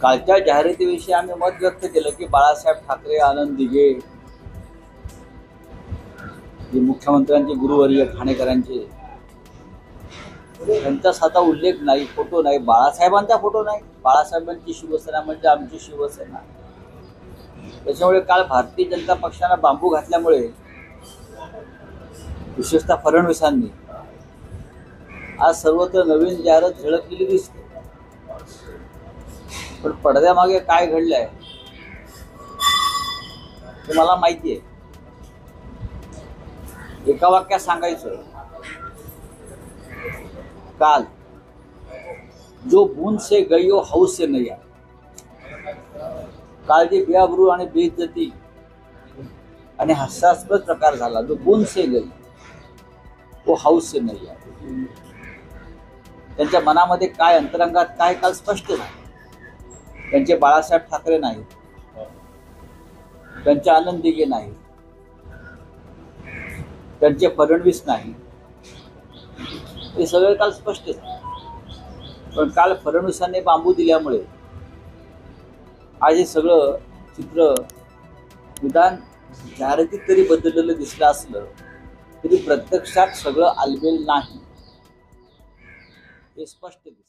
कालच्या जाहिरातीविषयी आम्ही मत व्यक्त केलं की बाळासाहेब ठाकरे आनंद दिघे जे मुख्यमंत्र्यांचे गुरुवर्य ठाणेकरांचे त्यांचा साधा उल्लेख नाही फोटो नाही. बाळासाहेबांचा फोटो नाही. बाळासाहेबांची शिवसेना म्हणजे आमची शिवसेना. त्याच्यामुळे काल भारतीय जनता पक्षानं बांबू घातल्यामुळे विशेषतः फडणवीसांनी आज सर्वत्र नवीन जाहिरात झळकलेली दिसते. पण पडद्यामागे काय घडलंय ते मला माहिती आहे एका वाक्यात सांगायचं काल जो बूंद से गई हो हाऊस से नाही काल जे बियाबरू आणि बेइज्जती आणि हास्यास्पद प्रकार झाला जो बूंद से गई तो हाऊस से नाही त्यांच्या मनामध्ये काय अंतरंगात काय काल स्पष्ट झालं? त्यांचे बाळासाहेब ठाकरे नाहीत त्यांचे आनंद दिघे नाही. त्यांचे फडणवीस नाही. हे सगळं काल स्पष्ट पण काल फडणवीसांनी बांबू दिल्यामुळे आज हे सगळं चित्र विधान जाहिरातीत तरी बदललेलं दिसलं असलं तरी प्रत्यक्षात सगळं आलबेल नाही. हे स्पष्ट दिसत.